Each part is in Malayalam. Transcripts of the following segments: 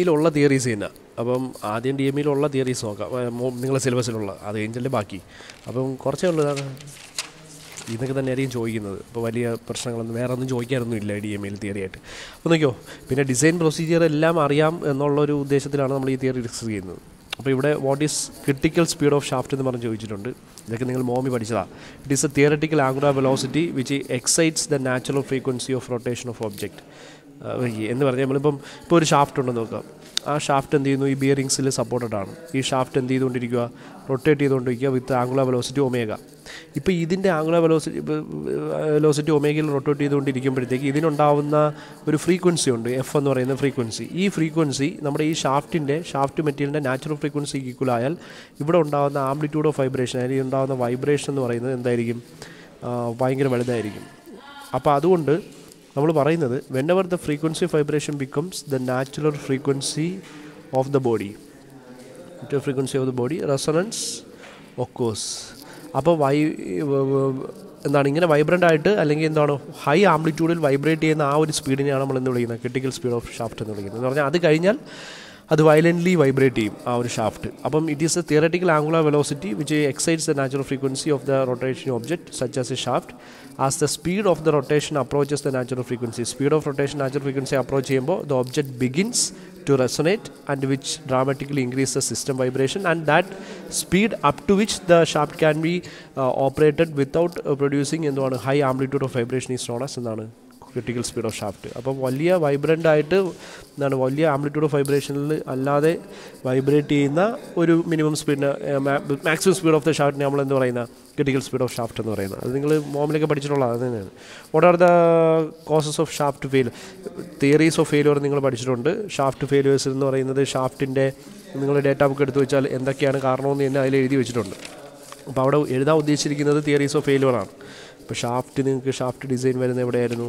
എമ്മിലുള്ള തിയറീസ് തന്നെ അപ്പം ആദ്യം ഡി എമ്മിലുള്ള തിയറീസ് നോക്കാം നിങ്ങളുടെ സിലബസിലുള്ള അത് കഴിഞ്ഞല്ലേ ബാക്കി. അപ്പം കുറച്ചേ ഉള്ളൂ ഇതാണ്. ഇതൊക്കെ തന്നെ ആയിരിക്കും ചോദിക്കുന്നത്. ഇപ്പോൾ വലിയ പ്രശ്നങ്ങളൊന്നും വേറെ ഒന്നും ചോദിക്കാനൊന്നും ഇല്ല ഡി എം എയിൽ തിയറി ആയിട്ട്. അപ്പോൾ നോക്കിയോ പിന്നെ ഡിസൈൻ പ്രൊസീജിയർ എല്ലാം അറിയാം എന്നുള്ളൊരു ഉദ്ദേശത്തിലാണ് നമ്മൾ ഈ തിയറി ഡിസ്കസ് ചെയ്യുന്നത്. അപ്പോൾ ഇവിടെ what is critical speed of shaft എന്ന് പറഞ്ഞ് ചോദിച്ചിട്ടുണ്ട്. ഇതൊക്കെ നിങ്ങൾ മോമി പഠിച്ചതാണ് it is a theoretical angular velocity which excites the natural frequency of rotation of object എന്ന് പറഞ്ഞാൽ നമ്മളിപ്പം ഇപ്പോൾ ഒരു ഷാഫ്റ്റ് ഉണ്ടെന്ന് നോക്കാം. ആ ഷാഫ്റ്റ് എന്ത് ചെയ്യുന്നു? ഈ ബിയറിങ്സിൽ സപ്പോർട്ടഡ് ആണ്. ഈ ഷാഫ്റ്റ് എന്ത് ചെയ്തുകൊണ്ടിരിക്കുക റൊട്ടേറ്റ് ചെയ്തുകൊണ്ടിരിക്കുക വിത്ത് ആംഗുലാർ വെലോസിറ്റി ഒമേഗ ഇപ്പോൾ ഇതിന്റെ ആംഗുലാർ വെലോസിറ്റി വെലോസിറ്റി ഒമേഗയിൽ റൊട്ടേറ്റ് ചെയ്തുകൊണ്ടിരിക്കുമ്പോഴത്തേക്ക് ഇതിനുണ്ടാവുന്ന ഒരു ഫ്രീക്വൻസി ഉണ്ട്. എഫ് എന്ന് പറയുന്ന ഫ്രീക്വൻസി ഈ ഫ്രീക്വൻസി നമ്മുടെ ഈ ഷാഫ്റ്റിന്റെ ഷാഫ്റ്റ് മെറ്റീരിയലിന്റെ നാച്ചുറൽ ഫ്രീക്വൻസി ഈക്വൽ ആയാൽ ഇവിടെ ഉണ്ടാകുന്ന ആംപ്ലിറ്റ്യൂഡ് ഓഫ് വൈബ്രേഷൻ അതിൽ ഉണ്ടാകുന്ന വൈബ്രേഷൻ എന്ന് പറയുന്നത് എന്തായിരിക്കും? ഭയങ്കര വലുതായിരിക്കും. അപ്പോൾ അതുകൊണ്ട് നമ്മൾ പറയുന്നത് whenever the frequency of vibration becomes the natural frequency of the body frequency of the body resonance occurs അപ്പോൾ വൈ എന്താണ് ഇങ്ങനെ വൈബ്രന്റ് ആയിട്ട് അല്ലെങ്കിൽ എന്താണ് ഹൈ ആംപ്ലിറ്റ്യൂഡിൽ വൈബ്രേറ്റ് ചെയ്യുന്ന ആ ഒരു സ്പീഡിനെയാണ് നമ്മൾ എന്ന് വിളിക്കുന്നത്? ക്രിട്ടിക്കൽ സ്പീഡ് ഓഫ് ഷാഫ്റ്റ് എന്ന് വിളിക്കുന്നത്. എന്ന് പറഞ്ഞാൽ അത് കഴിഞ്ഞാൽ അത് വയലന്റ്ലി വൈബ്രേറ്റ് ചെയ്യും ആ ഒരു ഷാഫ്റ്റ് അപ്പം it is a theoretical angular velocity which excites the natural frequency of the rotation object such as a shaft as the speed of the rotation approaches the natural frequency speed of rotation natural frequency approach ചെയ്യുമ്പോൾ the object begins to resonate and which dramatically increase the system vibration and that speed up to which the shaft can be operated without producing എന്തുമാണ് high amplitude of vibration is known as എന്താണ് ക്രിട്ടിക്കൽ സ്പീഡ് ഓഫ് ഷാഫ്റ്റ് അപ്പം വലിയ വൈബ്രന്റ് ആയിട്ട് എന്താണ് വലിയ ആംപ്ലിറ്റ്യൂഡ് ഓഫ് വൈബ്രേഷനിൽ അല്ലാതെ വൈബ്രേറ്റ് ചെയ്യുന്ന ഒരു മിനിമം സ്പീഡിന് മാക്സിമം സ്പീഡ് ഓഫ് ദ ഷാഫ്റ്റിനെ നമ്മൾ എന്ത് പറയുന്ന? ക്രിട്ടിക്കൽ സ്പീഡ് ഓഫ് ഷാഫ്റ്റ് എന്ന് പറയുന്നത്. അത് നിങ്ങൾ മോമിലൊക്കെ പഠിച്ചിട്ടുള്ള അത് തന്നെയാണ്. What are the causes of shaft fail theories of failure നിങ്ങൾ പഠിച്ചിട്ടുണ്ട്. ഷാഫ്റ്റ് ഫെയിലുവേഴ്സ് എന്ന് പറയുന്നത് ഷാഫ്റ്റിന്റെ നിങ്ങൾ ഡേറ്റ ബുക്ക് എടുത്ത് വെച്ചാൽ എന്തൊക്കെയാണ് കാരണമെന്ന് തന്നെ അതിൽ എഴുതി വെച്ചിട്ടുണ്ട്. അപ്പോൾ അവിടെ എഴുതാൻ ഉദ്ദേശിച്ചിരിക്കുന്നത് തിയറീസ് ഓഫ് ഫെയിലുവറാണ് ഇപ്പോൾ ഷാഫ്റ്റ് നിങ്ങൾക്ക് ഷാഫ്റ്റ് ഡിസൈൻ വരുന്നത് എവിടെയായിരുന്നു?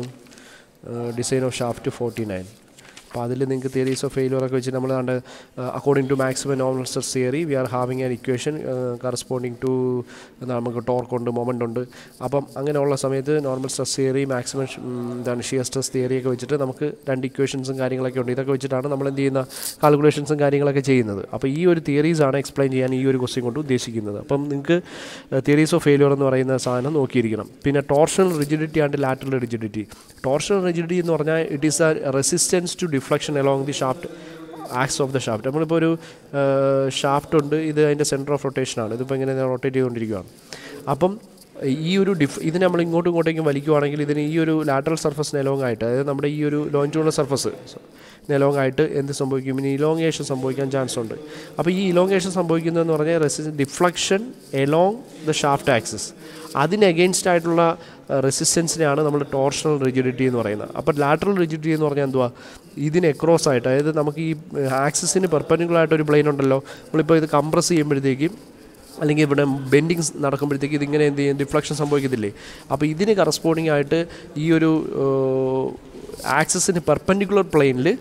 Design of shaft forty nine അപ്പോൾ അതിൽ നിങ്ങൾക്ക് തിയറീസ് ഓഫ് ഫെയിലുവർ ഒക്കെ വെച്ചിട്ട് നമ്മൾ കണ്ട് according to maximum normal stress theory V are having an equation corresponding to എന്താ നമുക്ക് ടോർക്ക് ഉണ്ട് മൊമെന്റ് ഉണ്ട്. അപ്പം അങ്ങനെയുള്ള സമയത്ത് നോർമൽ സ്ട്രെസ് തിയറി മാക്സിമം എന്താണ് ഷിയർ സ്ട്രെസ് തിയറി ഒക്കെ വെച്ചിട്ട് നമുക്ക് രണ്ട് ഇക്വേഷൻസും കാര്യങ്ങളൊക്കെ ഉണ്ട്. ഇതൊക്കെ വെച്ചിട്ടാണ് നമ്മൾ എന്ത് ചെയ്യുന്ന കാൽക്കുലേഷൻസും കാര്യങ്ങളൊക്കെ ചെയ്യുന്നത്. അപ്പോൾ ഈ ഒരു തിയറീസാണ് എക്സ്പ്ലെയിൻ ചെയ്യാൻ ഈ ഒരു ക്വസ്റ്റ്യൻ കൊണ്ട് ഉദ്ദേശിക്കുന്നത്. അപ്പം നിങ്ങൾക്ക് തിയറീസ് ഓഫ് ഫെയിലുവർ എന്ന് പറയുന്ന സാധനം നോക്കിയിരിക്കണം. പിന്നെ torsional rigidity and lateral rigidity torsional rigidity എന്ന് പറഞ്ഞാൽ it is a resistance to deflection along the shaft axis of the shaft നമ്മളിപ്പോൾ ഒരു ഷാഫ്റ്റ് ഉണ്ട് ഇത് അതിന്റെ സെന്റർ ഓഫ് റൊട്ടേഷനാണ് ഇതിപ്പോൾ ഇങ്ങനെ റൊട്ടേറ്റ് ചെയ്തുകൊണ്ടിരിക്കുകയാണ് അപ്പം ഈ ഒരു ഡിഫ് ഇതിനെ നമ്മൾ ഇങ്ങോട്ടും ഇങ്ങോട്ടേക്കും വലിക്കുവാണെങ്കിൽ ഇതിന് ഈ ഒരു ലാറ്ററൽ സർഫസ് എലോങ് ആയിട്ട് അതായത് നമ്മുടെ ഈ ഒരു ലോഞ്ചുള്ള സർഫസ് നിലോങ് ആയിട്ട് എന്ത് സംഭവിക്കും? ഇനി ഇലോങ്ങേഷൻ സംഭവിക്കാൻ ചാൻസ് ഉണ്ട്. അപ്പോൾ ഈ ഇലോങ്ങേഷൻ സംഭവിക്കുന്നതെന്ന് പറഞ്ഞാൽ റെസി deflection along the shaft axis അതിന് അഗെയിൻസ്റ്റ് ആയിട്ടുള്ള റെസിസ്റ്റൻസിനെയാണ് നമ്മൾ ടോർഷണൽ റിജിഡിറ്റി എന്ന് പറയുന്നത്. അപ്പോൾ ലാറ്ററൽ റിജിഡിറ്റി എന്ന് പറഞ്ഞാൽ എന്തുവാ? ഇതിന് എക്രോസ് ആയിട്ട് അതായത് നമുക്ക് ഈ ആക്സിസിന് പെർപ്പൻഡിക്കുലർ ആയിട്ട് ഒരു പ്ലെയിൻ ഉണ്ടല്ലോ. നമ്മളിപ്പോൾ ഇത് കംപ്രസ് ചെയ്യുമ്പോഴത്തേക്കും അല്ലെങ്കിൽ ഇവിടെ ബെൻഡിങ് നടക്കുമ്പോഴത്തേക്ക് ഇതിങ്ങനെ എന്ത് ചെയ്യും? ഡിഫ്ലക്ഷൻ സംഭവിക്കത്തില്ലേ? അപ്പോൾ ഇതിന് കറസ്പോണ്ടിങ് ആയിട്ട് ഈ ഒരു ആക്സസിന് പെർപ്പൻഡിക്കുലർ പ്ലെയിനിൽ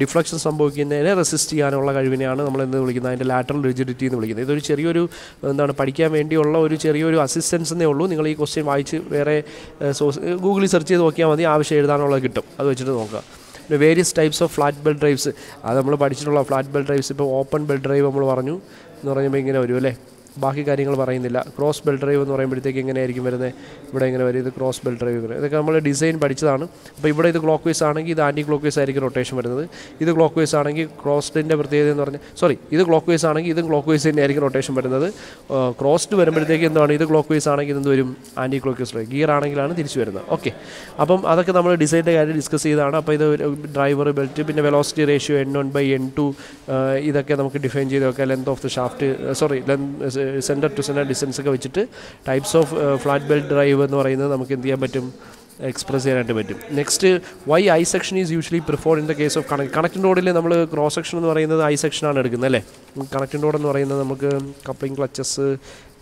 ഡിഫ്ലക്ഷൻ സംഭവിക്കുന്നതിനെ റെസിസ്റ്റ് ചെയ്യാനുള്ള കഴിവിനെയാണ് നമ്മൾ എന്ത് വിളിക്കുന്നത്. അതിന്റെ ലാറ്ററൽ റിജിഡിറ്റി എന്ന് വിളിക്കുന്നത്. ഇതൊരു ചെറിയൊരു എന്താണ് പഠിക്കാൻ വേണ്ടിയുള്ള ഒരു ചെറിയൊരു അസിസ്റ്റൻസ് എന്നേ ഉള്ളൂ. നിങ്ങൾ ഈ ക്വസ്റ്റ്യൻ വായിച്ച് വേറെ സോഴ്സ് ഗൂഗിളിൽ സെർച്ച് ചെയ്ത് നോക്കിയാൽ മതി. ആവശ്യം എഴുതാനുള്ളത് കിട്ടും. അത് വെച്ചിട്ട് നോക്കുക. പിന്നെ various types of flat belt drives അത് നമ്മൾ പഠിച്ചിട്ടുള്ള ഫ്ലാറ്റ് ബെൽ ഡ്രൈവ്സ് ഇപ്പോൾ ഓപ്പൺ ബെൽ ഡ്രൈവ് നമ്മൾ പറഞ്ഞു. എന്ന് പറയുമ്പോൾ ഇങ്ങനെ വരും അല്ലേ? ബാക്കി കാര്യങ്ങൾ പറയുന്നില്ല. ക്രോസ് ബെൽ ഡ്രൈവ് എന്ന് പറയുമ്പോഴത്തേക്ക് എങ്ങനെയായിരിക്കും വരുന്നത്? ഇവിടെ ഇങ്ങനെ വരും? ഇത് ക്രോസ് ബെൽ ഡ്രൈവ് വരുന്നത് ഇതൊക്കെ നമ്മൾ ഡിസൈൻ പഠിച്ചതാണ്. അപ്പോൾ ഇവിടെ ഇത് ക്ലോക്ക് വൈസ് ആണെങ്കിൽ ഇത് ആന്റി ക്ലോക്ക് വൈസ് ആയിരിക്കും റൊട്ടേഷൻ വരുന്നത്. ഇത് ക്ലോക്ക് വൈസ് ആണെങ്കിൽ ക്രോസ്ഡിന്റെ പ്രത്യേകത എന്ന് പറഞ്ഞാൽ സോറി ഇത് ക്ലോക്ക് വൈസ് ആണെങ്കിൽ ഇതും ക്ലോക്ക് വൈസ് തന്നെ ആയിരിക്കും റൊട്ടേഷൻ വരുന്നത് ക്രോസ്ഡ് വരുമ്പോഴത്തേക്ക് എന്താണ്? ഇത് ക്ലോക്ക് വൈസ് ആണെങ്കിൽ എന്ത് വരും? ആന്റി ക്ലോക്ക് വൈസ് ഗിയർ ആണെങ്കിലാണ് തിരിച്ചു വരുന്നത്. ഓക്കെ അപ്പം അതൊക്കെ നമ്മൾ ഡിസൈന്റെ കാര്യം ഡിസ്കസ് ചെയ്തതാണ്. അപ്പോൾ ഇത് ഡ്രൈവർ ബെൽറ്റ് പിന്നെ velocity ratio N one by N two ഇതൊക്കെ നമുക്ക് ഡിഫൈൻ ചെയ്ത് വെക്കാം. Length of the shaft sorry length centre to centre distance ഒക്കെ വെച്ചിട്ട് types of flat belt drive എന്ന് പറയുന്നത് നമുക്ക് എന്ത് ചെയ്യാൻ പറ്റും? എക്സ്പ്രസ് ചെയ്യാനായിട്ട് പറ്റും. Next why I section is usually preferred in the case of connect connecting റോഡിൽ നമ്മൾ ക്രോസ് സെക്ഷൻ എന്ന് പറയുന്നത് ഐ സെക്ഷനാണ് എടുക്കുന്നത് അല്ലേ? കണക്റ്റിംഗ് റോഡ് എന്ന് പറയുന്നത് നമുക്ക് coupling clutches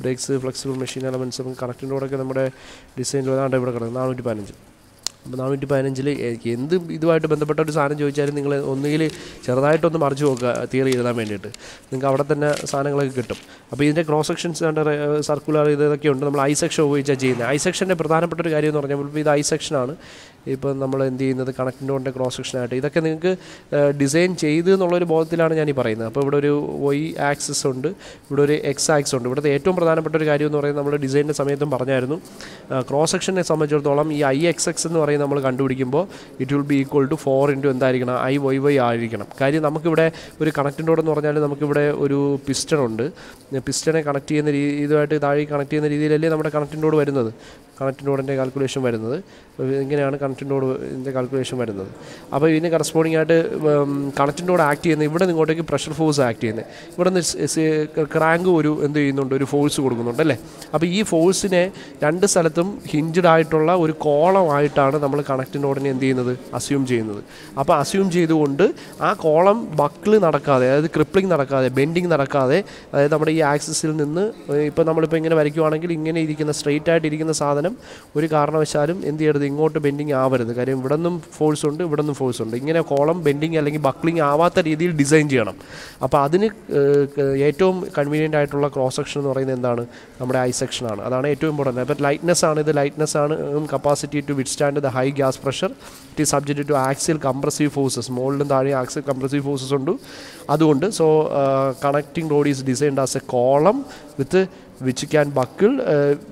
brakes flexible machine elements connecting റോഡൊക്കെ നമ്മുടെ ഡിസൈനിൽ ഏതാണ്ട് ഇവിടെ കിടക്കുന്നത്. നാനൂറ്റി പതിനഞ്ച് അപ്പോൾ നാനൂറ്റി പതിനഞ്ചിൽ എന്ത് ഇതുമായിട്ട് ബന്ധപ്പെട്ട ഒരു സാധനം ചോദിച്ചാലും നിങ്ങൾ ഒന്നുകിൽ ചെറുതായിട്ടൊന്ന് മറിച്ച് നോക്കുക തിയറി എഴുതാൻ വേണ്ടിയിട്ട്. നിങ്ങൾക്ക് അവിടെ തന്നെ സാധനങ്ങളൊക്കെ കിട്ടും. അപ്പോൾ ഇതിന്റെ ക്രോസ് സെക്ഷൻസ് സർക്കുലർ ഇതൊക്കെ ഉണ്ട്. നമ്മൾ ഐ സെക്ഷൻ ഉപയോഗിച്ചാണ് ചെയ്യുന്നത്. ഐ സെക്ഷന്റെ പ്രധാനപ്പെട്ട ഒരു കാര്യം എന്ന് പറഞ്ഞാൽ ഇപ്പോൾ ഇത് ഐ സെക്ഷനാണ് ഇപ്പം നമ്മൾ എന്ത് ചെയ്യുന്നത്? കണക്റ്റിന്റെ കൊണ്ട് ക്രോസ് സെക്ഷനായിട്ട് ഇതൊക്കെ നിങ്ങൾക്ക് ഡിസൈൻ ചെയ്ത് എന്നുള്ളൊരു ബോധത്തിലാണ് ഞാൻ ഈ പറയുന്നത്. അപ്പോൾ ഇവിടെ ഒരു വൈ ആക്സിസ് ഉണ്ട്. ഇവിടെ ഒരു എക്സ് ആക്സ് ഉണ്ട്. ഇവിടുത്തെ ഏറ്റവും പ്രധാനപ്പെട്ട ഒരു കാര്യം എന്ന് പറയുന്നത് നമ്മൾ ഡിസൈനിന്റെ സമയത്തും പറഞ്ഞായിരുന്നു. ക്രോസ് സെക്ഷനെ സംബന്ധിച്ചിടത്തോളം ഈ ഐ എക്സ് എക്സ് എന്ന് പറയുന്നത് നമ്മൾ കണ്ടുപിടിക്കുമ്പോൾ it will be equal to four into എന്തായിരിക്കണം? ഐ വൈ വൈ ആയിരിക്കണം. കാര്യം നമുക്കിവിടെ ഒരു കണക്റ്റിന്റെ എന്ന് പറഞ്ഞാൽ നമുക്കിവിടെ ഒരു പിസ്റ്റൺ ഉണ്ട്. പിസ്റ്റണെ കണക്ട് ചെയ്യുന്ന രീതി ഇതുമായിട്ട് താഴെ കണക്ട് ചെയ്യുന്ന രീതിയിലല്ലേ നമ്മുടെ കണക്റ്റിന്റെ വരുന്നത്? കണക്റ്റിന്റെ കാൽക്കുലേഷൻ വരുന്നത്. ഇങ്ങനെയാണ് കണക്റ്റിന്റെ ഇതിന്റെ കാൽക്കുലേഷൻ വരുന്നത്. അപ്പോൾ ഇതിന് കറസ്പോണ്ടിങ് ആയിട്ട് കണക്റ്റിന്റെ ആക്ട് ചെയ്യുന്ന ഇവിടെ നിന്ന് ഇങ്ങോട്ടേക്ക് പ്രഷർ ഫോഴ്സ് ആക്ട് ചെയ്യുന്നത് ഇവിടെ നിന്ന് ക്രാങ്ക് ഒരു എന്ത് ചെയ്യുന്നുണ്ട് ഒരു ഫോഴ്സ് കൊടുക്കുന്നുണ്ട് അല്ലേ? അപ്പോൾ ഈ ഫോഴ്സിനെ രണ്ട് സ്ഥലത്തും ഹിഞ്ചഡ് ആയിട്ടുള്ള ഒരു കോളമായിട്ടാണ് നമ്മൾ കണക്റ്റിനോടിനെ എന്ത് ചെയ്യുന്നത്? അസ്യൂം ചെയ്യുന്നത്. അപ്പോൾ അസ്യൂം ചെയ്തുകൊണ്ട് ആ കോളം ബക്കിൾ നടക്കാതെ അതായത് ക്രിപ്ലിംഗ് നടക്കാതെ ബെൻഡിങ് നടക്കാതെ അതായത് നമ്മുടെ ഈ ആക്സിസിൽ നിന്ന് ഇപ്പോൾ നമ്മളിപ്പോൾ ഇങ്ങനെ വരയ്ക്കുവാണെങ്കിൽ ഇങ്ങനെ ഇരിക്കുന്ന സ്ട്രെയിറ്റ് ആയിട്ട് ഇരിക്കുന്ന സാധനം ഒരു കാരണവശാലും എന്ത് ചെയ്യരുത് ഇങ്ങോട്ട് ബെൻഡിങ് ആവരുത്. കാര്യം ഇവിടെ നിന്നും ഫോഴ്സ് ഉണ്ട് ഇവിടെ നിന്നും ഫോഴ്സ് ഉണ്ട്. ഇങ്ങനെ കോളം ബെൻഡിങ് അല്ലെങ്കിൽ ബക്ലിംഗ് ആവാത്ത രീതിയിൽ ഡിസൈൻ ചെയ്യണം. അപ്പോൾ അതിന് ഏറ്റവും കൺവീനിയന്റ് ആയിട്ടുള്ള ക്രോസ് സെക്ഷൻ എന്ന് പറയുന്നത് എന്താണ്? നമ്മുടെ ഐ സെക്ഷനാണ് അതാണ് ഏറ്റവും ഇമ്പോർട്ടന്റ് അപ്പോൾ ലൈറ്റ്നസ് ആണ് ഇത് ലൈറ്റ്നസ് ആണ് capacity to withstand the high gas pressure it is subject to axial compressive forces മുകളിലും താഴെ ആക്സിൽ കംപ്രസീവ് ഫോഴ്സസ് ഉണ്ട്. അതുകൊണ്ട് so connecting rod is designed as a column with which can buckle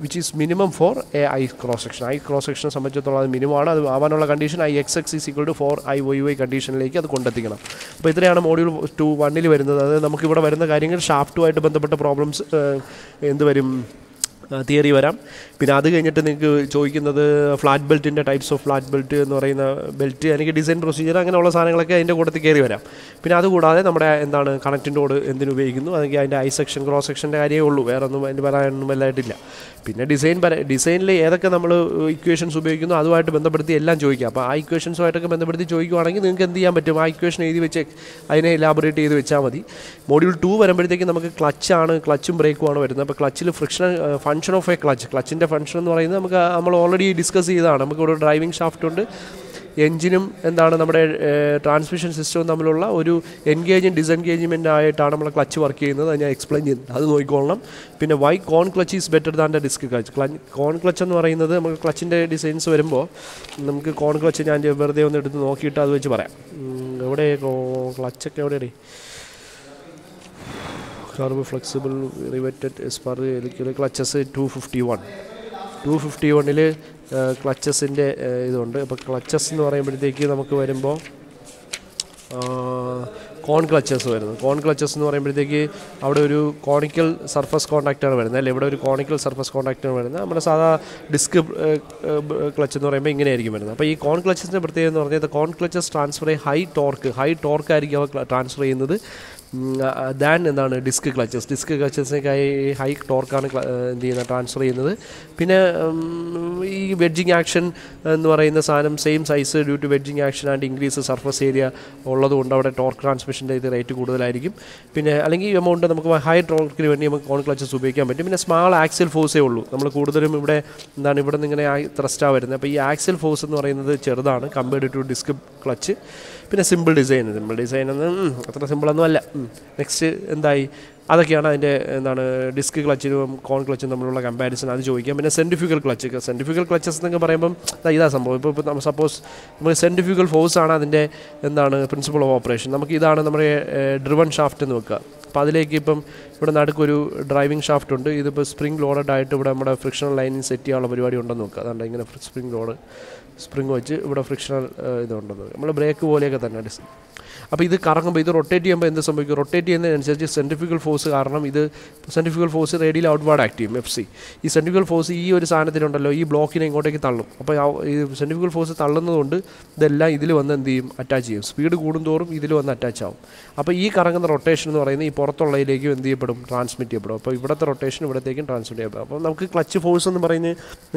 which is minimum for a I cross section I cross സെക്ഷനെ സംബന്ധിച്ചിടത്തോളം അത് മിനിമം ആണ്. അത് ആവാനുള്ള condition I X X is equal to four I Y Y കണ്ടീഷനിലേക്ക് അത് കൊണ്ടെത്തിക്കണം. അപ്പോൾ ഇത്രയാണ് മോഡ്യൂൾ ടു വണ്ണിൽ വരുന്നത്. അത് നമുക്കിവിടെ വരുന്ന കാര്യങ്ങൾ ഷാഫ്റ്റുമായിട്ട് ബന്ധപ്പെട്ട പ്രോബ്ലംസ് എന്ത് വരും? തിയറി വരാം. പിന്നെ അത് കഴിഞ്ഞിട്ട് നിങ്ങൾക്ക് ചോദിക്കുന്നത് ഫ്ലാറ്റ് ബെൽറ്റിന്റെ ടൈപ്സ് ഓഫ് ഫ്ലാറ്റ് ബെൽറ്റ് എന്ന് പറയുന്ന ബെൽറ്റ് എനിക്ക് ഡിസൈൻ പ്രൊസീജിയർ അങ്ങനെയുള്ള സാധനങ്ങളൊക്കെ അതിന്റെ കൂട്ടത്തിൽ കയറി വരാം. പിന്നെ അതുകൂടാതെ നമ്മുടെ എന്താണ് കണക്റ്റിന്റെ ഓട് എന്തിനു ഉപയോഗിക്കുന്നു? അല്ലെങ്കിൽ അതിന്റെ ഐ സെക്ഷൻ ക്രോസ് സെക്ഷന്റെ കാര്യമേ ഉള്ളൂ. വേറെ ഒന്നും അതിന്റെ പറയാനൊന്നും വലുതായിട്ടില്ല. പിന്നെ ഡിസൈൻ ഡിസൈനിൽ ഏതൊക്കെ നമ്മൾ ഇക്വേഷൻസ് ഉപയോഗിക്കുന്നു അതുമായിട്ട് ബന്ധപ്പെടുത്തി എല്ലാം ചോദിക്കാം. അപ്പോൾ ആ ഇക്വേഷൻസുമായിട്ടൊക്കെ ബന്ധപ്പെടുത്തി ചോദിക്കുവാണെങ്കിൽ നിങ്ങൾക്ക് എന്ത് ചെയ്യാൻ പറ്റും? ആ ഇക്വേഷൻ എഴുതി വെച്ച് അതിനെ എലാബറേറ്റ് ചെയ്ത് വെച്ചാൽ മതി. മോഡ്യൂൾ ടു വരുമ്പോഴത്തേക്ക് നമുക്ക് ക്ലച്ചാണ് ക്ലച്ചും ബ്രേക്കുമാണ് വരുന്നത്. അപ്പോൾ ക്ലച്ചിൽ friction function of a clutch ക്ലച്ചിന്റെ function എന്ന് പറയുന്നത് നമുക്ക് നമ്മൾ ഓൾറെഡി ഡിസ്കസ് ചെയ്തതാണ്. നമുക്ക് ഒരു ഡ്രൈവിംഗ് ഷാഫ്റ്റ് ഉണ്ട്. എഞ്ചിനും എന്താണ് നമ്മുടെ ട്രാൻസ്മിഷൻ സിസ്റ്റവും തമ്മിലുള്ള ഒരു എൻഗേജും ഡിസെൻഗേജ്മെന്റ് ആയിട്ടാണ് നമ്മൾ ക്ലച്ച് വർക്ക് ചെയ്യുന്നത്. അത് ഞാൻ എക്സ്പ്ലെയിൻ ചെയ്യുന്നത് അത് നോക്കിക്കൊള്ളണം. പിന്നെ why cone clutch is better than the disc clutch cone clutch എന്ന് പറയുന്നത് നമുക്ക് ക്ലച്ചിന്റെ ഡിസൈൻസ് വരുമ്പോൾ നമുക്ക് കോൺ ക്ലച്ച് ഞാൻ വെറുതെ ഒന്ന് എടുത്ത് നോക്കിയിട്ട് അത് വെച്ച് പറയാം. എവിടെ ക്ലച്ചൊക്കെ എവിടെയാണ് curve flexible riveted spur clutches two fifty one two fifty വണ്ണിൽ ക്ലച്ചസിന്റെ ഇതുണ്ട്. അപ്പോൾ ക്ലച്ചസ് എന്ന് പറയുമ്പോഴത്തേക്ക് നമുക്ക് വരുമ്പോൾ കോൺ ക്ലച്ചസ് വരുന്നു. കോൺ ക്ലച്ചസ് എന്ന് പറയുമ്പോഴത്തേക്ക് അവിടെ ഒരു കോണിക്കൽ സർഫസ് കോൺടാക്റ്റാണ് വരുന്നത്. അല്ലേ? ഇവിടെ ഒരു കോണിക്കൽ സർഫസ് കോൺടാക്റ്റാണ് വരുന്നത്. നമ്മുടെ സാധാ ഡിസ്ക് ക്ലച്ച് എന്ന് പറയുമ്പോൾ ഇങ്ങനെയായിരിക്കും വരുന്നത്. അപ്പോൾ ഈ കോൺ ക്ലച്ചസിന്റെ പ്രത്യേകത എന്ന് പറഞ്ഞാൽ cone clutches transfer high torque high torque ആയിരിക്കും അവ ട്രാൻസ്ഫർ ചെയ്യുന്നത്. ദാൻ എന്താണ് ഡിസ്ക് ക്ലച്ചസ് ഡിസ്ക് ക്ലച്ചസിനൊക്കെ ഹൈ ടോർക്കാണ് എന്ത് ചെയ്യുന്നത്? ട്രാൻസ്ഫർ ചെയ്യുന്നത്. പിന്നെ ഈ വെഡ്ജിങ് ആക്ഷൻ എന്ന് പറയുന്ന സാധനം same size due to wedging action and increase surface area ഉള്ളതുകൊണ്ട് അവിടെ ടോർക്ക് ട്രാൻസ്മിഷന്റെ ഇത് റേറ്റ് കൂടുതലായിരിക്കും. പിന്നെ അല്ലെങ്കിൽ ഈ എമൗണ്ട് നമുക്ക് ഹൈ ടോർക്കിന് വേണ്ടി നമുക്ക് കോൺ ക്ലച്ചസ് ഉപയോഗിക്കാൻ പറ്റും. പിന്നെ സ്മാൾ ആക്സിൽ ഫോഴ്സേ ഉള്ളൂ. നമ്മൾ കൂടുതലും ഇവിടെ എന്താണ് ഇവിടെ നിന്ന് ഇങ്ങനെ ത്രസ്റ്റാണ് വരുന്നത്. അപ്പോൾ ഈ ആക്സിൽ ഫോഴ്സ് എന്ന് പറയുന്നത് ചെറുതാണ് കമ്പയർഡ് ടു ഡിസ്ക് ക്ലച്ച് പിന്നെ സിമ്പിൾ ഡിസൈൻ സിമ്പിൾ ഡിസൈൻ ഒന്നും അത്ര സിമ്പിളൊന്നും അല്ല. നെക്സ്റ്റ് എന്തായി? അതൊക്കെയാണ് അതിന്റെ എന്താണ് ഡിസ്ക് ക്ലച്ചിനും കോൺ ക്ലച്ചും തമ്മിലുള്ള കമ്പാരിസൺ അത് ചോദിക്കാം. പിന്നെ സെന്റിഫ്യൂഗൽ ക്ലച്ച് സെന്റിഫ്യൂഗൽ ക്ലച്ചസ് എന്നൊക്കെ പറയുമ്പം ഇതാ സംഭവം. ഇപ്പോൾ ഇപ്പോൾ നമ്മൾ സപ്പോസ് നമ്മൾ സെന്റിഫ്യൂഗൽ ഫോഴ്സ് ആണ് അതിന്റെ എന്താണ് പ്രിൻസിപ്പൾ ഓഫ് ഓപ്പറേഷൻ നമുക്ക് ഇതാണ് നമ്മുടെ ഡ്രിവൺ ഷാഫ്റ്റ് എന്ന് വെക്കുക. അപ്പോൾ അതിലേക്ക് ഇപ്പം ഇവിടെ നടുക്കൊരു ഡ്രൈവിംഗ് ഷാഫ്റ്റ് ഉണ്ട്. ഇതിപ്പോൾ സ്പ്രിംഗ് ലോഡഡ് ആയിട്ട് ഇവിടെ നമ്മുടെ ഫ്രിക്ഷണൽ ലൈനിൽ സെറ്റ് ചെയ്യാനുള്ള പരിപാടി ഉണ്ടെന്ന് നോക്കുക അതുകൊണ്ട് ഇങ്ങനെ സ്പ്രിംഗ് ലോഡ് സ്പ്രിംഗ് വെച്ച് ഇവിടെ ഫ്രിക്ഷണൽ ഇതുണ്ടെന്ന് നമ്മൾ ബ്രേക്ക് പോലെയൊക്കെ തന്നെ. ഡിസ് അപ്പോൾ ഇത് കറങ്ങുമ്പോൾ ഇത് റൊട്ടേറ്റ് ചെയ്യുമ്പോൾ എന്ത് സംഭവിക്കും? റൊട്ടേറ്റ് ചെയ്യുന്നതിനനുസരിച്ച് സെന്റിഫിക്കൽ ഫോഴ്സ് കാരണം ഇത് centrifugal force radial outward act ചെയ്യും എഫ് സി ഈ സെൻട്രിഫ്യൂഗൽ ഫോഴ്സ് ഈ ഒരു സാധനത്തിനുണ്ടല്ലോ ഈ ബ്ലോക്കിനെ ഇങ്ങോട്ടേക്ക് തള്ളും. അപ്പോൾ ഈ സെൻട്രിഫ്യൂഗൽ ഫോഴ്സ് തള്ളുന്നതുകൊണ്ട് ഇതെല്ലാം ഇതിൽ വന്ന് എന്ത് ചെയ്യും? അറ്റാച്ച് ചെയ്യും. സ്പീഡ് കൂടുന്തോറും ഇതിൽ വന്ന് അറ്റാച്ച് ആവും. അപ്പോൾ ഈ കറങ്ങുന്ന റൊട്ടേഷൻ എന്ന് പറയുന്നത് ഈ പുറത്തുള്ളതിലേക്കും എന്ത് ചെയ്യപ്പെടും? ട്രാൻസ്മിറ്റ് ചെയ്യപ്പെടും. അപ്പോൾ ഇവിടുത്തെ റൊട്ടേഷൻ ഇവിടത്തേക്കും ട്രാൻസ്മിറ്റ് ചെയ്യപ്പെടും. അപ്പോൾ നമുക്ക് ക്ലച്ച് ഫോഴ്സ് എന്ന് പറയുന്നത്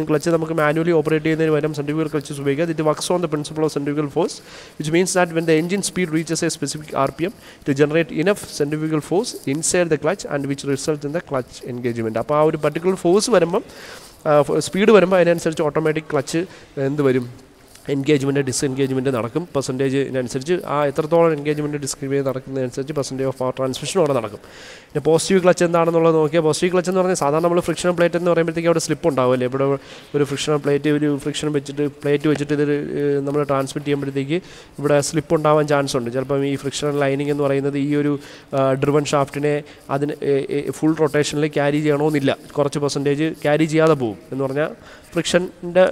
ക്ലച്ച് നമുക്ക് മാനുവലി ഓപ്പറേറ്റ് ചെയ്യുന്നതിന് പകരം സെൻട്രിഫ്യൂഗൽ ക്ലച്ചസ് ഉപയോഗിക്കുക it works on the principle of centrifugal force which means that when the engine speed reaches a specific R P M to generate enough centrifugal force inside the clutch and which result in the clutch engagement അപ്പോൾ ആ ഒരു പർട്ടിക്കുലർ ഫോഴ്സ് വരുമ്പം സ്പീഡ് വരുമ്പോൾ അതിനനുസരിച്ച് ഓട്ടോമാറ്റിക് ക്ലച്ച് എന്ത് വരും? എൻഗേജ്മെന്റ് ഡിസ്എൻഗേജ്മെന്റ് നടക്കും. പെർസെന്റേജിനനുസരിച്ച് ആ എത്രത്തോളം എൻഗേജ്മെന്റ് ഡിസ്ക്രിമിനേറ്റ് നടക്കുന്നതനുസരിച്ച് പെർസെന്റേജ് ഓഫ് പവർ ട്രാൻസ്മിഷൻ അവിടെ നടക്കും. പിന്നെ പോസിറ്റീവ് ക്ലച്ച് എന്താണെന്നുള്ളത് നോക്കിയാൽ പോസിറ്റീവ് ക്ലച്ച് എന്ന് പറഞ്ഞാൽ സാധാരണ നമ്മൾ ഫ്രിക്ഷൻ പ്ലേറ്റ് എന്ന് പറയുമ്പോഴത്തേക്ക് അവിടെ സ്ലിപ്പ് ഉണ്ടാവുമല്ലേ ഇവിടെ ഒരു ഫ്രിക്ഷൻ പ്ലേറ്റ് ഒരു ഫ്രിക്ഷൻ വെച്ചിട്ട് പ്ലേറ്റ് വെച്ചിട്ട് ഇത് നമ്മൾ ട്രാൻസ്മിറ്റ് ചെയ്യുമ്പോഴത്തേക്ക് ഇവിടെ സ്ലിപ്പ് ഉണ്ടാവാൻ ചാൻസ് ഉണ്ട്. ചിലപ്പം ഈ ഫ്രിക്ഷൻ ലൈനിങ് എന്ന് പറയുന്നത് ഈ ഒരു ഡ്രിവൺ ഷാഫ്റ്റിനെ അതിന് ഫുൾ റൊട്ടേഷനിൽ ക്യാരി ചെയ്യണമെന്നില്ല കുറച്ച് പെർസെന്റേജ് ക്യാരി ചെയ്യാതെ പോകും. എന്ന് പറഞ്ഞാൽ ഫ്രിക്ഷന്റെ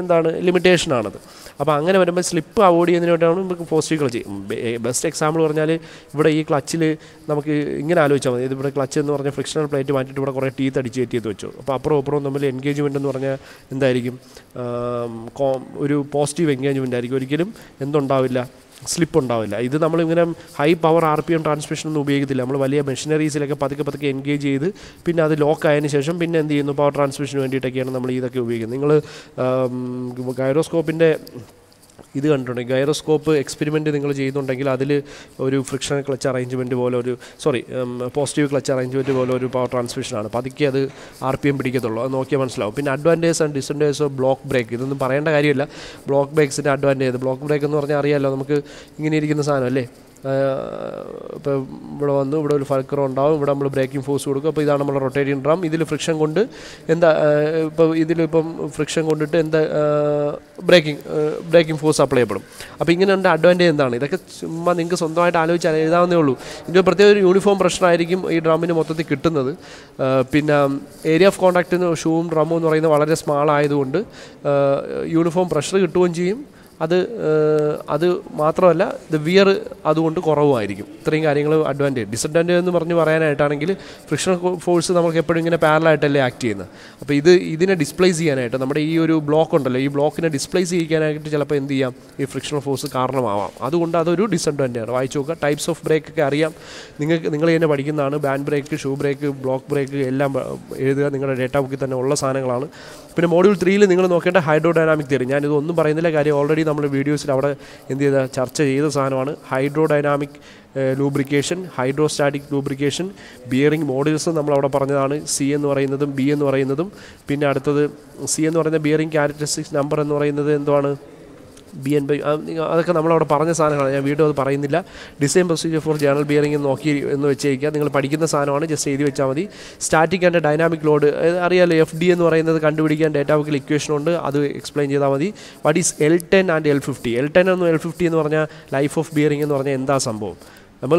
എന്താണ് ലിമിറ്റേഷൻ ലിമിറ്റേഷനാണത് അപ്പോൾ അങ്ങനെ വരുമ്പോൾ സ്ലിപ്പ് അവോയ്ഡ് ചെയ്യുന്നതിന് നമുക്ക് പോസിറ്റീവ് ക്ലച്ച് ബെസ്റ്റ് എക്സാമ്പിൾ പറഞ്ഞാൽ ഇവിടെ ഈ ക്ലച്ചിൽ നമുക്ക് ഇങ്ങനെ ആലോചിച്ചാൽ മതി. ഇതിവിടെ ക്ലച്ച് എന്ന് പറഞ്ഞാൽ ഫ്രിക്ഷണൽ പ്ലേറ്റ് മാറ്റിയിട്ട് ഇവിടെ കുറേ ടീത്ത് അടിച്ച് കയറ്റിയത് വെച്ചു. അപ്പോൾ അപ്പുറം അപ്പുറം തമ്മിൽ എൻഗേജ്മെന്റ് എന്ന് പറഞ്ഞാൽ എന്തായിരിക്കും? ഒരു പോസിറ്റീവ് എൻഗേജ്മെന്റ് ആയിരിക്കും. ഒരിക്കലും എന്തുണ്ടാവില്ല. സ്ലിപ്പ് ഉണ്ടാവില്ല. ഇത് നമ്മളിങ്ങനെ high power R P M transmission ഒന്നും ഉപയോഗിക്കത്തില്ല. നമ്മൾ വലിയ മെഷീനറീസിലൊക്കെ പതുക്കെ പതുക്കെ എൻഗേജ് ചെയ്ത് പിന്നെ അത് ലോക്ക് ആയതിനു ശേഷം പിന്നെ എന്ത് ചെയ്യുന്നു? പവർ ട്രാൻസ്മിഷന് വേണ്ടിയിട്ടൊക്കെയാണ് നമ്മൾ ഇതൊക്കെ ഉപയോഗിക്കുന്നത്. നിങ്ങൾ ഗൈറോസ്കോപ്പിന്റെ ഇത് കണ്ടിട്ടുണ്ട്. ഗൈറോസ്കോപ്പ് എക്സ്പെരിമെന്റ് നിങ്ങൾ ചെയ്യുന്നുണ്ടെങ്കിൽ അതിൽ ഒരു ഫ്രിക്ഷൻ ക്ലച്ച് അറേഞ്ച്മെന്റ് പോലെ ഒരു സോറി പോസിറ്റീവ് ക്ലച്ച് അറേഞ്ച്മെന്റ് പോലെ ഒരു പവർ ട്രാൻസ്മിഷനാണ് പതുക്കെ അത് ആർ പി എം പിടിക്കത്തുള്ളൂ. അത് നോക്കിയാൽ മനസ്സിലാവും. പിന്നെ advantage and disadvantage of block brake ഇതൊന്നും പറയേണ്ട കാര്യമില്ല. ബ്ലോക്ക് ബ്രേക്സിന്റെ അഡ്വാന്റേജ് ബ്ലോക്ക് ബ്രേക്ക് എന്ന് പറഞ്ഞാൽ അറിയാമല്ലോ നമുക്ക് ഇങ്ങനെ ഇരിക്കുന്ന സാധനം അല്ലേ? ഇപ്പോൾ ഇവിടെ വന്ന് ഇവിടെ ഒരു ഫൽക്കറോ ഉണ്ടാവും ഇവിടെ നമ്മൾ ബ്രേക്കിംഗ് ഫോഴ്സ് കൊടുക്കും. അപ്പോൾ ഇതാണ് നമ്മുടെ റൊട്ടേറ്റിംഗ് ഡ്രം ഇതിൽ ഫ്രിക്ഷൻ കൊണ്ട് എന്താ ഇപ്പോൾ ഇതിലിപ്പം ഫ്രിക്ഷൻ കൊണ്ടിട്ട് എന്താ ബ്രേക്കിംഗ് ബ്രേക്കിംഗ് ഫോഴ്സ് അപ്ലൈ ചെയ്യപ്പെടും. അപ്പോൾ ഇങ്ങനെ ഉണ്ട് അഡ്വാന്റേജ് എന്താണ്? ഇതൊക്കെ ചുമ്മാ നിങ്ങൾക്ക് സ്വന്തമായിട്ട് ആലോചിച്ചാൽ എഴുതാവുന്നേ ഉള്ളൂ. ഇതിന്റെ പ്രത്യേക ഒരു യൂണിഫോം പ്രഷറായിരിക്കും ഈ ഡ്രമ്മിന് മൊത്തത്തിൽ കിട്ടുന്നത്. പിന്നെ ഏരിയ ഓഫ് കോൺടാക്റ്റിന് ഷൂവും ഡ്രമ്മും എന്ന് പറയുന്നത് വളരെ സ്മാൾ ആയതുകൊണ്ട് യൂണിഫോം പ്രഷർ കിട്ടുകയും ചെയ്യും. അത് അത് മാത്രമല്ല ഇത് വിയർ അതുകൊണ്ട് കുറവുമായിരിക്കും. ഇത്രയും കാര്യങ്ങൾ അഡ്വാന്റേജ് ഡിസഡ്വാന്റേജ് എന്ന് പറഞ്ഞ് പറയാനായിട്ടാണെങ്കിൽ ഫ്രിക്ഷൻ ഫോഴ്സ് നമുക്ക് എപ്പോഴും ഇങ്ങനെ പാരലായിട്ടല്ലേ ആക്ട് ചെയ്യുന്നത്. അപ്പോൾ ഇത് ഇതിനെ ഡിസ്പ്ലേസ് ചെയ്യാനായിട്ട് നമ്മുടെ ഈ ഒരു ബ്ലോക്ക് ഉണ്ടല്ലോ ഈ ബ്ലോക്കിനെ ഡിസ്പ്ലേസ് ചെയ്യാനായിട്ട് ചിലപ്പോൾ എന്ത് ചെയ്യാം? ഈ ഫ്രിക്ഷൻ ഫോഴ്സ് കാരണമാവാം. അതുകൊണ്ട് അതൊരു ഡിസഡ്വാന്റേജ് ആണ്. വായിച്ചു നോക്കുക ടൈപ്സ് ഓഫ് ബ്രേക്ക് ഒക്കെ അറിയാം. നിങ്ങൾക്ക് നിങ്ങൾ തന്നെ പഠിക്കുന്നതാണ് band brake shoe brake block brake എല്ലാം എഴുതുക നിങ്ങളുടെ ഡേറ്റ ബുക്കിൽ തന്നെ ഉള്ള സാധനങ്ങളാണ്. പിന്നെ മോഡ്യൂൾ ത്രീയിൽ നിങ്ങൾ നോക്കേണ്ട ഹൈഡ്രോഡൈനാമിക് തിയറി ഞാനിത് ഒന്നും പറയുന്നില്ല കാര്യം ഓൾറെഡി നമ്മൾ വീഡിയോസിൽ അവിടെ എന്ത് ചെയ്ത ചർച്ച ചെയ്ത സാധനമാണ് hydrodynamic lubrication hydrostatic lubrication bearing models നമ്മൾ അവിടെ പറഞ്ഞതാണ്. സി എന്ന് പറയുന്നതും ബി എന്ന് പറയുന്നതും. പിന്നെ അടുത്തത് സി എന്ന് പറയുന്ന ബിയറിംഗ് ക്യാരക്ടറിസ്റ്റിക്സ് നമ്പർ എന്ന് പറയുന്നത് എന്തുവാണ്? ബി എൻ ബൈ അതൊക്കെ നമ്മളവിടെ പറഞ്ഞ സാധനങ്ങളാണ്. ഞാൻ വീണ്ടും അത് പറയുന്നില്ല. Design procedure for journal bearing നോക്കി എന്ന് വെച്ചേക്കുക. നിങ്ങൾ പഠിക്കുന്ന സാധനമാണ് ജസ്റ്റ് എഴുതി വെച്ചാൽ മതി. സ്റ്റാറ്റിക് ആൻഡ് ഡൈനാമിക് ലോഡ് അറിയാലോ എഫ് ഡി എന്ന് പറയുന്നത് കണ്ടുപിടിക്കാൻ ഡേറ്റ ബുക്കിൽ ഇക്വേഷൻ ഉണ്ട്. അത് എക്സ്പ്ലെയിൻ ചെയ്താൽ മതി. What is L ten and L fifty L ten എന്നും എൽ ഫിഫ്റ്റി എന്ന് പറഞ്ഞാൽ ലൈഫ് ഓഫ് ബിയറിംഗ് എന്ന് പറഞ്ഞാൽ എന്താ സംഭവം? നമ്മൾ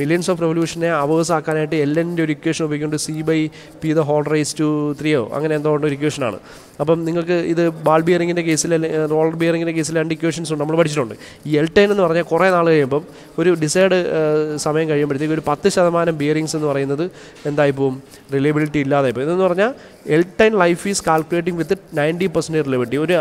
മില്യൻസ് ഓഫ് റെവല്യൂഷനെ അവേഴ്സ് ആക്കാനായിട്ട് എൽ ഒരു ഇക്വേഷൻ ഉപയോഗിക്കുന്നുണ്ട് C by P the whole raise to ത്രീയോ അങ്ങനെ എന്തോ ഒരു ഇക്വേഷനാണ് അപ്പം നിങ്ങൾക്ക് ഇത് ബാൾ ബിയറിങ്ങിന്റെ കേസിൽ റോൾ ബിയറിങ്ങിന്റെ കേസിൽ രണ്ട് ഇക്വേഷൻസ് ഉണ്ട്. നമ്മൾ പഠിച്ചിട്ടുണ്ട്. ഈ എൽ ടെൻ എന്ന് പറഞ്ഞാൽ കുറേ നാൾ കഴിയുമ്പം ഒരു ഡിസൈഡ് സമയം കഴിയുമ്പോഴത്തേക്ക് ഒരു പത്ത് ശതമാനം ബിയറിങ്സ് എന്ന് പറയുന്നത് എന്തായി പോവും? റിലയബിലിറ്റി ഇല്ലാതെ പോകും ഇതെന്ന് പറഞ്ഞാൽ L ten life is calculating with ninety percent reliability ഒരു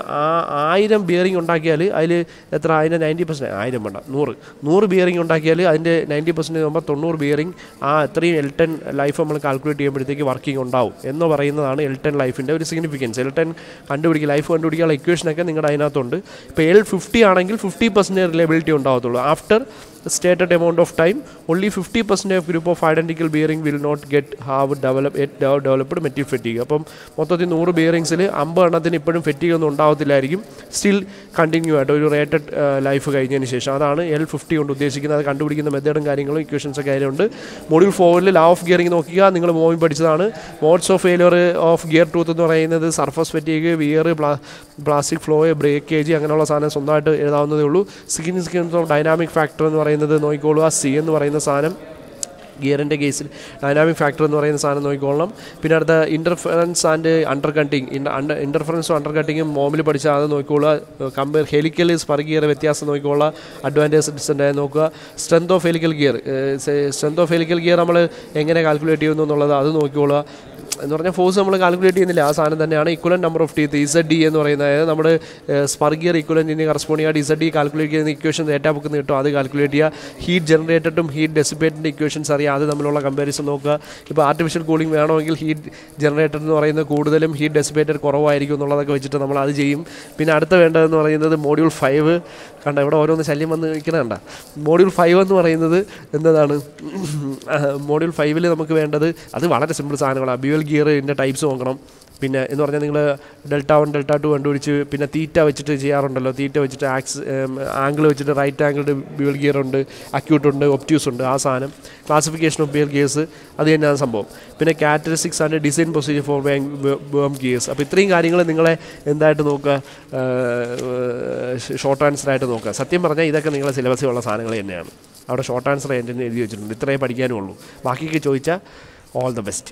ആയിരം ബിയറിംഗ് ഉണ്ടാക്കിയാൽ അതിൽ എത്ര? അതിന്റെ നയന്റി പെർസെന്റ് ആയിരം വേണ്ട നൂറ്. നൂറ് ബിയറിംഗ് ഉണ്ടാക്കിയാൽ അതിന്റെ നയന്റി പെർസെന്റ് ആകുമ്പോൾ തൊണ്ണൂറ് ബിയറിംഗ് ആ അത്രയും എൽ ടെൻ ലൈഫ് നമ്മൾ കാൽക്കുലേറ്റ് ചെയ്യുമ്പോഴത്തേക്ക് വർക്കിംഗ് ഉണ്ടാവും എന്ന് പറയുന്നതാണ് എൽ ടെൻ ലൈഫിന്റെ ഒരു സിഗ്നിഫിക്കൻസ് എൽ ടെൻ കണ്ടുപിടിക്കുക ലൈഫ് കണ്ടുപിടിക്കാനുള്ള ഇക്വേഷനൊക്കെ നിങ്ങളുടെ അതിനകത്തുണ്ട്. ഇപ്പോൾ എൽ ഫിഫ്റ്റി ആണെങ്കിൽ fifty percent reliability ഉണ്ടാകത്തുള്ളൂ. After stated amount of time only 50% of group of identical bearing will not get have developed yet dev- developed metal fatigue. അപ്പം മൊത്തത്തിൽ നൂറ് ബിയറിങ്സിൽ അമ്പത് എണ്ണത്തിന് ഇപ്പോഴും ഫെറ്റിക് ഒന്നും ഉണ്ടാവത്തില്ലായിരിക്കും. സ്റ്റിൽ കണ്ടിന്യൂ ആയിട്ട് ഒരു റേറ്റഡ് ലൈഫ് കഴിഞ്ഞതിന് ശേഷം. അതാണ് എൽ ഫിഫ്റ്റി കൊണ്ട് ഉദ്ദേശിക്കുന്നത്. അത് കണ്ടുപിടിക്കുന്ന മെത്തേഡും കാര്യങ്ങളും ഇക്വേഷൻസ് ഒക്കെ അതിലുണ്ട് മൊഡ്യൂൾ ഫോറിൽ ലാ ഓഫ് ഗിയറിംഗ് നോക്കുക. നിങ്ങൾ മോമി പഠിച്ചതാണ്. Modes of failure of gear tooth എന്ന് പറയുന്നത് surface fatigue wear plastic flow breakage അങ്ങനെയുള്ള സാധനം സ്വന്തമായിട്ട് എഴുതാവുന്നതേ ഉള്ളൂ. സിഗ്നിഫിക്കൻസ് ഓഫ് ഡൈനാമിക് ഫാക്ടർ എന്ന് പറയുന്നത് നോക്കിക്കോളുക സി എന്ന് പറയുന്ന സാധനം ഗിയറിന്റെ കേസിൽ ഡൈനാമിക് ഫാക്ടർ എന്ന് പറയുന്ന സാധനം നോക്കിക്കൊള്ളണം. പിന്നെ അടുത്ത interference and undercutting under ഇന്റർഫറൻസും അണ്ടർ കട്ടിങ്ങും മോമിൽ പഠിച്ചാൽ അത് നോക്കിക്കൊള്ളുക കമ്പയർ ഹെലിക്കൽ സ്പർ ഗിയർ വ്യത്യാസം നോക്കിക്കൊള്ളുക അഡ്വാന്റേജ് ഡിസ്റ്റന്റായി നോക്കുക. Strength of helical gear strength of helical gear നമ്മൾ എങ്ങനെ കാൽക്കുലേറ്റ് ചെയ്യുന്നു എന്നുള്ളത് അത് നോക്കിക്കൊള്ളുക എന്ന് പറഞ്ഞാൽ ഫോഴ്സ് നമ്മൾ കാൽക്കുലേറ്റ് ചെയ്യുന്നില്ല. ആ സാധനം തന്നെയാണ് equivalent number of teeth Z D എന്ന് പറയുന്നത്. അതായത് നമ്മുടെ സ്പർഗിയർ ഇക്വലൻ ഇക്വലന്റിന് കറസ്പോണ്ടിങ് ആയിട്ട് ഇസഡ് ഡി കാൽക്കുലേറ്റ് ചെയ്യുന്ന ഇക്വേഷൻ ഡേറ്റ ബുക്ക് നിന്ന് കിട്ടും. അത് കാൽക്കുലേറ്റ് ചെയ്യുക. ഹീറ്റ് ജനറേറ്റഡും ഹീറ്റ് ഡെസിപ്പേറ്റിന്റെ ഇക്വേഷൻസ് അറിയാം അത് തമ്മിലുള്ള കമ്പാരിസൺ നോക്കുക. ഇപ്പോൾ ആർട്ടിഫിഷ്യൽ കൂളിംഗ് വേണമെങ്കിൽ ഹീറ്റ് ജനറേറ്റർ എന്ന് പറയുന്നത് കൂടുതലും ഹീറ്റ് ഡെസിപ്പേറ്റഡ് കുറവായിരിക്കും എന്നുള്ളതൊക്കെ വെച്ചിട്ട് നമ്മൾ അത് ചെയ്യും. പിന്നെ അടുത്ത വേണ്ടതെന്ന് പറയുന്നത് മോഡ്യൂൾ ഫൈവ് കണ്ട? ഇവിടെ ഓരോന്ന് ശല്യം വന്ന് നിൽക്കുന്ന കണ്ട? മോഡ്യൂൾ ഫൈവ് എന്ന് പറയുന്നത് എന്നതാണ്? മോഡ്യൂൾ ഫൈവിൽ നമുക്ക് വേണ്ടത് അത് വളരെ സിമ്പിൾ സാധനങ്ങളാണ്. ബിവൽ ഗിയറിന്റെ ടൈപ്സ് നോക്കണം. പിന്നെ എന്ന് പറഞ്ഞാൽ നിങ്ങൾ ഡെൽറ്റ വൺ ഡെൽറ്റ ടു കണ്ടുപിടിച്ച് പിന്നെ തീറ്റ വെച്ചിട്ട് ചെയ്യാറുണ്ടല്ലോ. തീറ്റ വെച്ചിട്ട് ആക്സ് ആംഗിൾ വെച്ചിട്ട് റൈറ്റ് ആംഗിൾഡ് ബ്യൂൽ ഗിയർ ഉണ്ട് അക്യൂട്ട് ഉണ്ട് ഒപ്റ്റ്യൂസ് ഉണ്ട് ആ സാധനം. ക്ലാസിഫിക്കേഷൻ ഓഫ് ബിയൽ ഗിയേഴ്സ് അത് തന്നെയാണ് സംഭവം. പിന്നെ characteristics and design procedure for bevel gears അപ്പോൾ ഇത്രയും കാര്യങ്ങൾ നിങ്ങളെ എന്തായിട്ട് നോക്കുക ഷോർട്ട് ആൻസർ ആയിട്ട് നോക്കുക. സത്യം പറഞ്ഞാൽ ഇതൊക്കെ നിങ്ങളെ സിലബസിലുള്ള സാധനങ്ങൾ തന്നെയാണ്. അവിടെ ഷോർട്ട് ആൻസർ എന്റെ എഴുതി വെച്ചിട്ടുണ്ട്. ഇത്രയേ പഠിക്കാനുള്ളൂ. ബാക്കിയൊക്കെ ചോദിച്ചാൽ ഓൾ ദ ബെസ്റ്റ്